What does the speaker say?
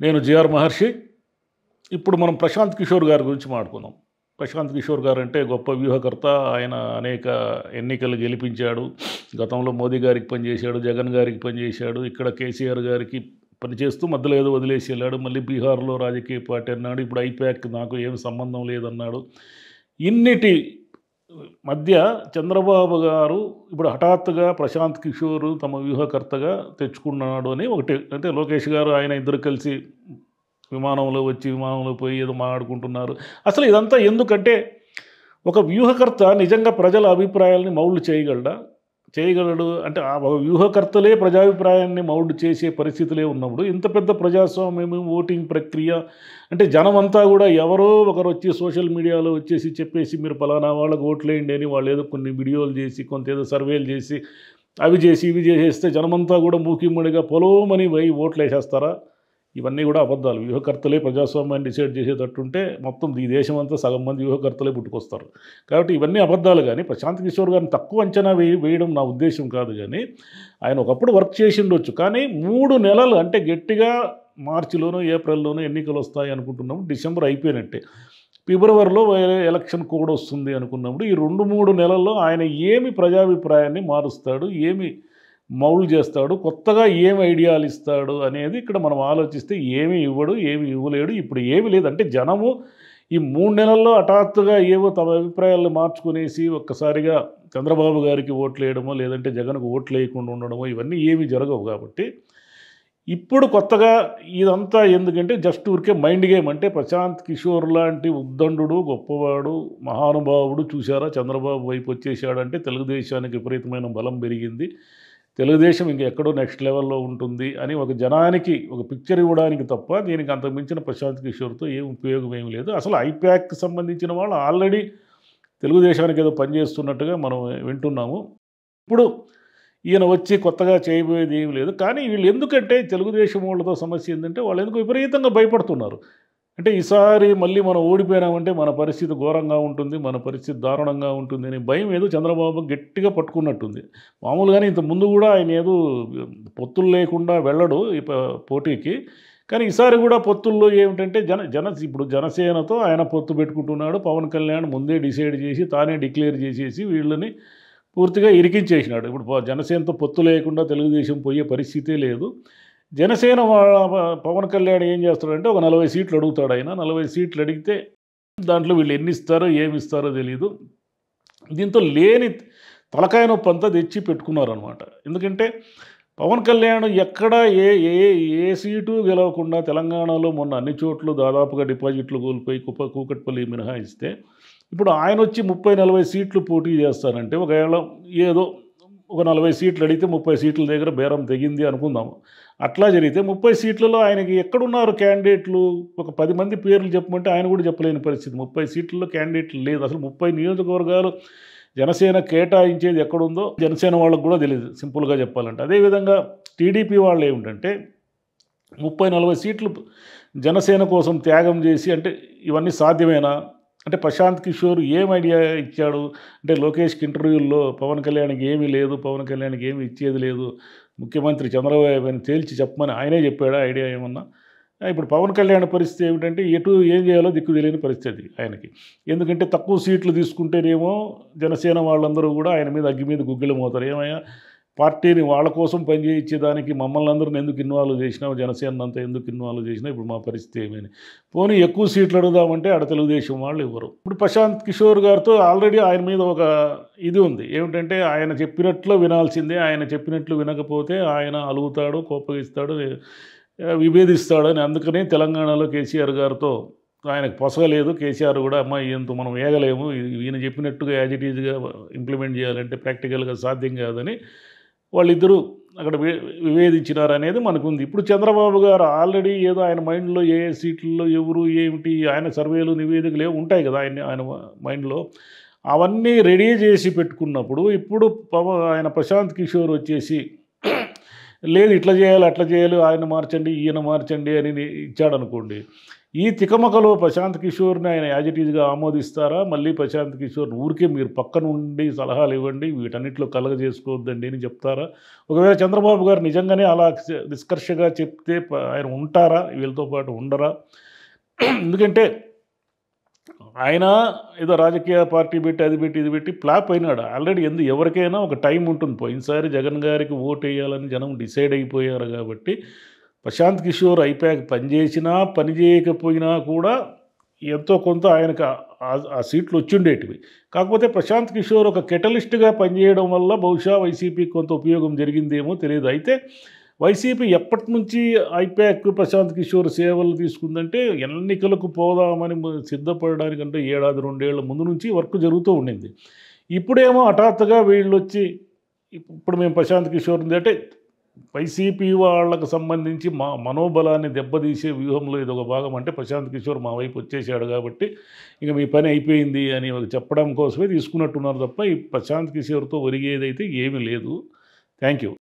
నేను జిఆర్ మహర్షి. ఇప్పుడు మనం ప్రశాంత్ కిషోర్ గారి గురించి మాట్లాడుకుందాం. ప్రశాంత్ కిషోర్ గారు అంటే గొప్ప వ్యూహకర్త. ఆయన అనేక ఎన్నికలు గెలిపించాడు. గతంలో మోదీ గారికి పనిచేశాడు జగన్ గారికి పనిచేశాడు. ఇక్కడ కేసీఆర్ గారికి పనిచేస్తూ మధ్యలో ఏదో వదిలేసి వెళ్ళాడు. మళ్ళీ బీహార్లో రాజకీయ పార్టీ అన్నాడు. ఇప్పుడు ఐపాక్ నాకు ఏం సంబంధం లేదన్నాడు. ఇన్నిటి మధ్య చంద్రబాబు గారు ఇప్పుడు హఠాత్తుగా ప్రశాంత్ కిషోర్ తమ వ్యూహకర్తగా తెచ్చుకున్నాడు అని ఒకటి అంటే లోకేష్ గారు ఆయన ఇద్దరు కలిసి విమానంలో వచ్చి విమానంలో పోయి ఏదో మాట్లాడుకుంటున్నారు. అసలు ఇదంతా ఎందుకంటే ఒక వ్యూహకర్త నిజంగా ప్రజల అభిప్రాయాలని మౌళ్ళు చేయగలడా? చేయగలడు అంటే ఆ వ్యూహకర్తలే ప్రజాభిప్రాయాన్ని మౌడ్ చేసే పరిస్థితులే ఉన్నప్పుడు ఇంత పెద్ద ప్రజాస్వామ్యం ఓటింగ్ ప్రక్రియ అంటే జనమంతా కూడా ఎవరో ఒకరు వచ్చి సోషల్ మీడియాలో వచ్చేసి చెప్పేసి మీరు పలానా వాళ్ళకు ఓట్లేయండి అని వాళ్ళు ఏదో కొన్ని వీడియోలు చేసి కొంత ఏదో సర్వేలు చేసి అవి చేసి ఇవి చేసేస్తే జనమంతా కూడా మూకిమ్మడిగా పొలవమని పోయి ఓట్లు వేసేస్తారా? ఇవన్నీ కూడా అబద్ధాలు. వ్యూహకర్తలే ప్రజాస్వామ్యాన్ని డిసైడ్ చేసేటట్టుంటే మొత్తం ఈ దేశం అంతా సగం మంది వ్యూహకర్తలే పుట్టుకొస్తారు. కాబట్టి ఇవన్నీ అబద్ధాలు కానీ ప్రశాంత్ కిషోర్ గారిని తక్కువ అంచనా వేయడం నా ఉద్దేశం కాదు కానీ ఆయన ఒకప్పుడు వర్క్ చేసిండొచ్చు. కానీ మూడు నెలలు అంటే గట్టిగా మార్చిలోనో ఏప్రిల్లోనో ఎన్నికలు వస్తాయి అనుకుంటున్నాము. డిసెంబర్ అయిపోయినట్టే. ఫిబ్రవరిలో ఎలక్షన్ కోడ్ వస్తుంది అనుకున్నప్పుడు ఈ రెండు మూడు నెలల్లో ఆయన ఏమి ప్రజాభిప్రాయాన్ని మారుస్తాడు ఏమి మౌలు చేస్తాడు కొత్తగా ఏమి ఐడియాలు ఇస్తాడు అనేది ఇక్కడ మనం ఆలోచిస్తే ఏమి ఇవ్వడు ఏమి ఇవ్వలేడు. ఇప్పుడు ఏమి లేదు. అంటే జనము ఈ మూడు నెలల్లో హఠాత్తుగా ఏవో తమ అభిప్రాయాలను మార్చుకునేసి ఒక్కసారిగా చంద్రబాబు గారికి ఓట్లు వేయడమో లేదంటే జగన్కు ఓట్లు వేయకుండా ఉండడమో ఇవన్నీ ఏమీ జరగవు కాబట్టి ఇప్పుడు కొత్తగా ఇదంతా ఎందుకంటే జస్ట్ ఊరికే మైండ్ గేమ్ అంటే ప్రశాంత్ కిషోర్ లాంటి ఉద్దండు గొప్పవాడు మహానుభావుడు చూశారా? చంద్రబాబు వైపు వచ్చేసాడంటే తెలుగుదేశానికి విపరీతమైన బలం పెరిగింది. తెలుగుదేశం ఇంక ఎక్కడో నెక్స్ట్ లెవెల్లో ఉంటుంది అని ఒక జనానికి ఒక పిక్చర్ ఇవ్వడానికి తప్ప దీనికి అంతకు మించిన ప్రశాంత్ కిషోర్తో ఏం ఉపయోగం ఏమి లేదు. అసలు ఐప్యాక్కి సంబంధించిన వాళ్ళు ఆల్రెడీ తెలుగుదేశానికి ఏదో పనిచేస్తున్నట్టుగా మనం వింటున్నాము. ఇప్పుడు ఈయన వచ్చి కొత్తగా చేయబోయేది ఏమి లేదు. కానీ వీళ్ళు ఎందుకంటే తెలుగుదేశం వాళ్ళతో సమస్య ఏంటంటే వాళ్ళు ఎందుకు విపరీతంగా భయపడుతున్నారు? అంటే ఈసారి మళ్ళీ మనం ఓడిపోయినామంటే మన పరిస్థితి ఘోరంగా ఉంటుంది మన పరిస్థితి దారుణంగా ఉంటుంది అనే భయం ఏదో చంద్రబాబు గట్టిగా పట్టుకున్నట్టుంది. మామూలుగానే ఇంత ముందు కూడా ఆయన ఏదో పొత్తులు లేకుండా వెళ్ళడు పోటీకి. కానీ ఈసారి కూడా పొత్తుల్లో ఏమిటంటే జన జన ఇప్పుడు జనసేనతో ఆయన పొత్తు పెట్టుకుంటున్నాడు పవన్ కళ్యాణ్ ముందే డిసైడ్ చేసి తానే డిక్లేర్ చేసేసి వీళ్ళని పూర్తిగా ఇరికించేసినాడు. ఇప్పుడు జనసేనతో పొత్తు లేకుండా తెలుగుదేశం పోయే పరిస్థితే లేదు. జనసేన వా- పవన్ కళ్యాణ్ ఏం చేస్తాడంటే ఒక నలభై సీట్లు అడుగుతాడు ఆయన. నలభై సీట్లు అడిగితే దాంట్లో వీళ్ళు ఎన్ని ఇస్తారో ఏమి ఇస్తారో తెలియదు దీంతో లేని తలకాయ నొప్పి అంతా తెచ్చి పెట్టుకున్నారనమాట ఎందుకంటే పవన్ కళ్యాణ్ ఎక్కడ ఏ ఏ ఏ సీటు గెలవకుండా తెలంగాణలో మొన్న అన్ని చోట్ల దాదాపుగా డిపాజిట్లు కోల్పోయి కుప్ప కూకట్పల్లి మినహాయిస్తే ఇప్పుడు ఆయన వచ్చి ముప్పై నలభై సీట్లు పోటీ చేస్తారంటే ఒకవేళ ఏదో ఒక నలభై సీట్లు అడిగితే ముప్పై సీట్ల దగ్గర బేరం తెగింది అనుకుందాము. అట్లా జరిగితే ముప్పై సీట్లలో ఆయనకి ఎక్కడున్నారు క్యాండిడేట్లు? ఒక పది మంది పేర్లు చెప్పమంటే ఆయన కూడా చెప్పలేని పరిస్థితి. ముప్పై సీట్లలో క్యాండిడేట్లు లేదు. అసలు ముప్పై నియోజకవర్గాలు జనసేన కేటాయించేది ఎక్కడుందో జనసేన వాళ్ళకు కూడా తెలియదు సింపుల్గా చెప్పాలంటే. అదేవిధంగా టీడీపీ వాళ్ళు ఏమిటంటే ముప్పై నలభై సీట్లు జనసేన కోసం త్యాగం చేసి అంటే ఇవన్నీ సాధ్యమేనా? అంటే ప్రశాంత్ కిషోర్ ఏం ఐడియా ఇచ్చాడు? అంటే లోకేష్కి ఇంటర్వ్యూల్లో పవన్ కళ్యాణ్కి ఏమీ లేదు పవన్ కళ్యాణ్కి ఏమీ ఇచ్చేది లేదు. ముఖ్యమంత్రి చంద్రబాబు అని తేల్చి చెప్పమని ఆయనే చెప్పాడా? ఐడియా ఏమన్నా? ఇప్పుడు పవన్ కళ్యాణ్ పరిస్థితి ఏమిటంటే ఎటు ఏం చేయాలో దిక్కు తెలియని పరిస్థితి ఆయనకి. ఎందుకంటే తక్కువ సీట్లు తీసుకుంటేనేమో జనసేన వాళ్ళందరూ కూడా ఆయన మీద అగ్గి మీద గుగ్గిలమవుతారు. ఏమయ్యా? పార్టీని వాళ్ళ కోసం పనిచేయించేదానికి మమ్మల్ని అందరిని ఎందుకు ఇన్వాల్వ్ చేసినావు? జనసేన అంతా ఎందుకు ఇన్వాల్వ్ చేసినా ఇప్పుడు మా పరిస్థితి ఏమని పోనీ ఎక్కువ సీట్లు అడుగుదామంటే ఆడ తెలుగుదేశం వాళ్ళు ఇవ్వరు. ఇప్పుడు ప్రశాంత్ కిషోర్ గారితో ఆల్రెడీ ఆయన మీద ఒక ఇది ఉంది. ఏమిటంటే ఆయన చెప్పినట్లు వినాల్సిందే ఆయన చెప్పినట్లు వినకపోతే ఆయన అలుగుతాడు కోపగిస్తాడు ఆ, విభేదిస్తాడు అని అందుకనే తెలంగాణలో కేసీఆర్ గారితో ఆయనకు పొసగలేదు. కేసీఆర్ కూడా అమ్మ ఈయనతో మనం వేయగలేము ఈయన చెప్పినట్టుగా యాజ్ ఇంప్లిమెంట్ చేయాలంటే ప్రాక్టికల్గా సాధ్యం కాదని వాళ్ళిద్దరూ అక్కడ వివేదించినారు అనేది మనకు ఉంది ఇప్పుడు చంద్రబాబు గారు ఆల్రెడీ ఏదో ఆయన మైండ్లో ఏ సీట్లలో ఎవరు ఏమిటి ఆయన సర్వేలు నివేదికలు ఏవో ఉంటాయి కదా ఆయన ఆయన మైండ్లో. అవన్నీ రెడీ చేసి పెట్టుకున్నప్పుడు ఇప్పుడు ఆయన ప్రశాంత్ కిషోర్ వచ్చేసి లేదు ఇట్లా చేయాలి అట్లా చేయాలి ఆయన మార్చండి ఈయన మార్చండి అని ఇచ్చాడనుకోండి. ఈ తికమకలో ప్రశాంత్ కిషోర్ని ఆయన యాజిటీజ్గా ఆమోదిస్తారా? మళ్ళీ ప్రశాంత్ కిషోర్ ఊరికే మీరు పక్కన ఉండి సలహాలు ఇవ్వండి వీటన్నిటిలో కలగ చేసుకోవద్దండి అని చెప్తారా? ఒకవేళ చంద్రబాబు గారు నిజంగానే అలా నిష్కర్షగా చెప్తే ఆయన ఉంటారా? వీళ్ళతో పాటు ఉండరా? ఎందుకంటే ఆయన ఏదో రాజకీయ పార్టీ పెట్టి అది పెట్టి ఇది పెట్టి ఫ్లాప్ అయినాడు. ఆల్రెడీ ఎందు ఎవరికైనా ఒక టైం ఉంటుంది. పోయినసారి జగన్ గారికి ఓటు వేయాలని జనం డిసైడ్ అయిపోయారు కాబట్టి ప్రశాంత్ కిషోర్ అయిపోయాక పనిచేసినా పని చేయకపోయినా కూడా ఎంతో కొంత ఆయనకు ఆ- సీట్లు వచ్చిండేటివి కాకపోతే ప్రశాంత్ కిషోర్ ఒక కెటలిస్ట్గా పనిచేయడం వల్ల బహుశా వైసీపీకి కొంత ఉపయోగం జరిగిందేమో తెలియదు. అయితే వైసీపీ ఎప్పటి నుంచి ఐపాక్ ప్రశాంత్ కిషోర్ సేవలు తీసుకుందంటే ఎన్నికలకు పోదామని సిద్ధపడడానికంటే ఏడాది రెండేళ్ళ ముందు నుంచి వర్క్ జరుగుతూ ఉండింది. ఇప్పుడేమో హఠాత్తుగా వీళ్ళు వచ్చి ఇప్పుడు మేము ప్రశాంత్ కిషోర్ ఉంది అంటే వైసీపీ వాళ్ళకు సంబంధించి మా మనోబలాన్ని దెబ్బతీసే వ్యూహంలో ఇది ఒక భాగం. అంటే ప్రశాంత్ కిషోర్ మా వైపు వచ్చేసాడు కాబట్టి ఇక మీ పని అయిపోయింది అని చెప్పడం కోసమే తీసుకున్నట్టున్నారు తప్ప ఈ ప్రశాంత్ కిషోర్తో ఒరిగేదైతే ఏమీ లేదు. Thank you.